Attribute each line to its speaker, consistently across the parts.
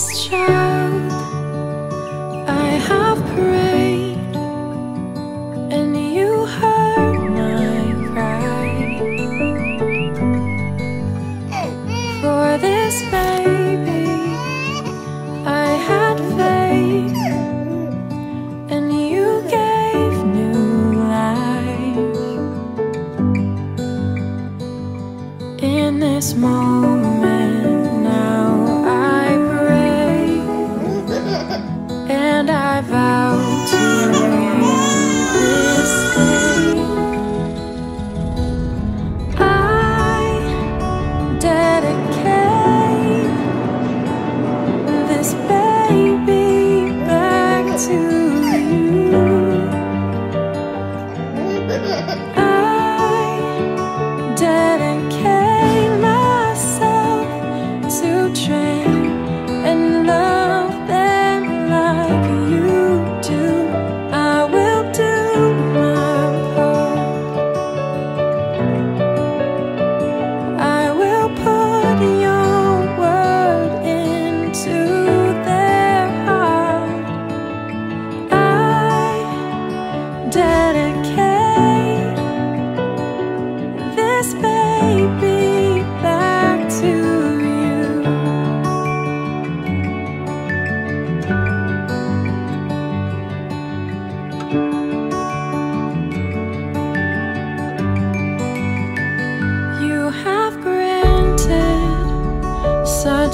Speaker 1: this child. I have prayed And you heard my cry. For this baby I had faith And you gave new life. In this moment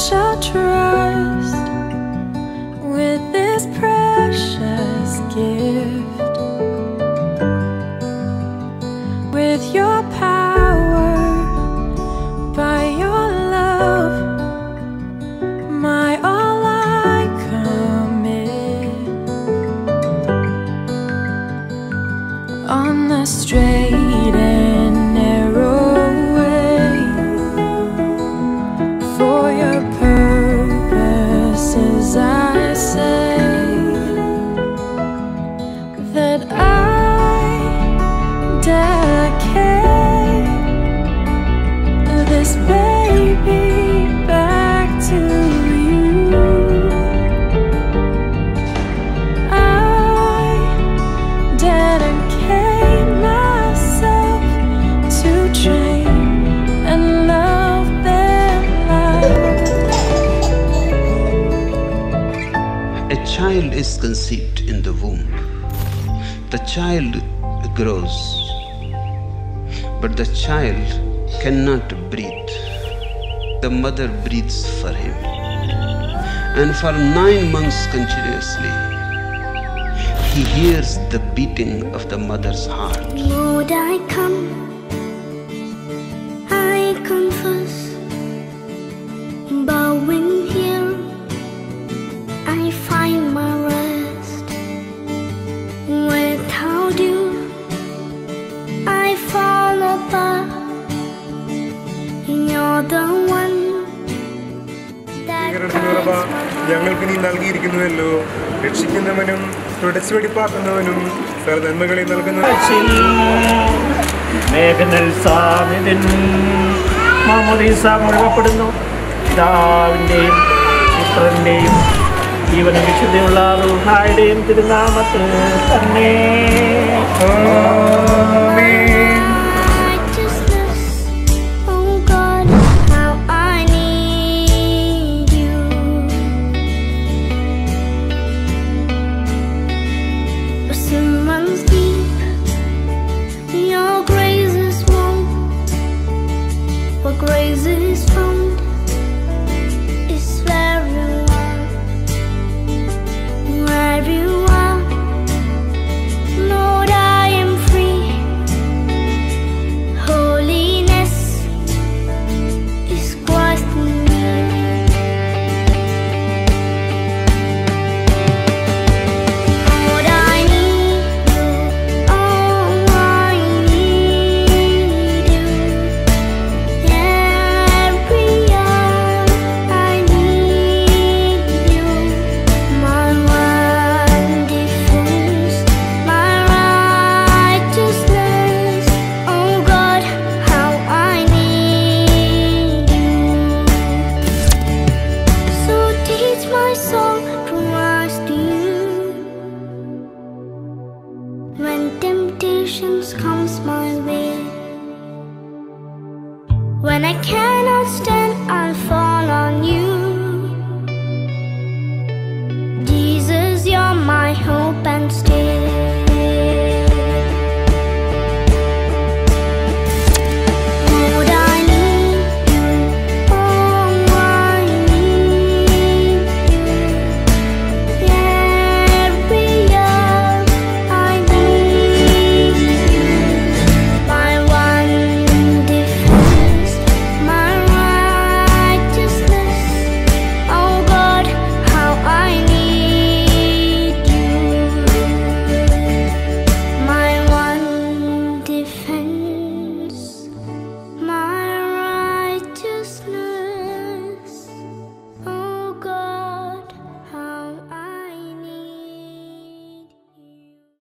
Speaker 1: such
Speaker 2: a child is conceived in the womb, the child grows, but the child cannot breathe. The mother breathes for him. And for nine months continuously, he hears the beating of the mother's heart.
Speaker 3: Lord, കീഴടക്കി
Speaker 4: ഞങ്ങൾക്ക് നീ നൽകിയിരിക്കുന്നുവല്ലോ രക്ഷിക്കുന്നവനും തുടച്ചു വെടിപ്പാക്കുന്നവനും sir നന്മകളെ
Speaker 5: നൽകുന്ന മുഴുവപ്പെടുന്നു പിതാവിന്റെയും തിരുനാമത്തിൽ തന്നെ.
Speaker 3: praises from solutions comes my way when I cannot stand